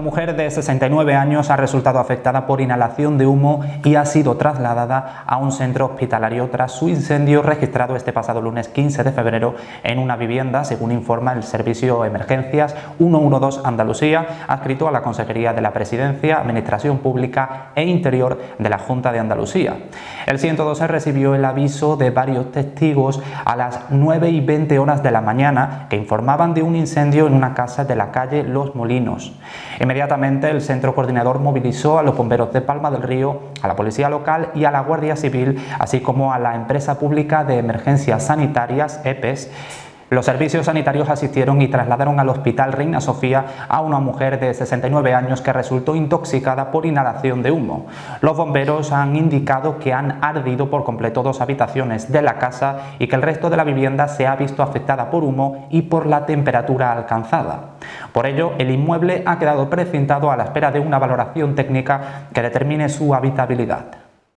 mujer de 69 años ha resultado afectada por inhalación de humo y ha sido trasladada a un centro hospitalario tras su incendio registrado este pasado lunes 15 de febrero en una vivienda, según informa el Servicio Emergencias 112 Andalucía, adscrito a la Consejería de la Presidencia, Administración Pública e Interior de la Junta de Andalucía. El 112 recibió el aviso de varios testigos a las 9 y 20 horas de la mañana que informaban de un incendio en una casa de la calle Los Molinos. Inmediatamente el centro coordinador movilizó a los bomberos de Palma del Río, a la policía local y a la Guardia Civil, así como a la empresa pública de emergencias sanitarias EPES los servicios sanitarios asistieron y trasladaron al hospital Reina Sofía a una mujer de 69 años que resultó intoxicada por inhalación de humo. Los bomberos han indicado que han ardido por completo dos habitaciones de la casa y que el resto de la vivienda se ha visto afectada por humo y por la temperatura alcanzada. Por ello, el inmueble ha quedado precintado a la espera de una valoración técnica que determine su habitabilidad.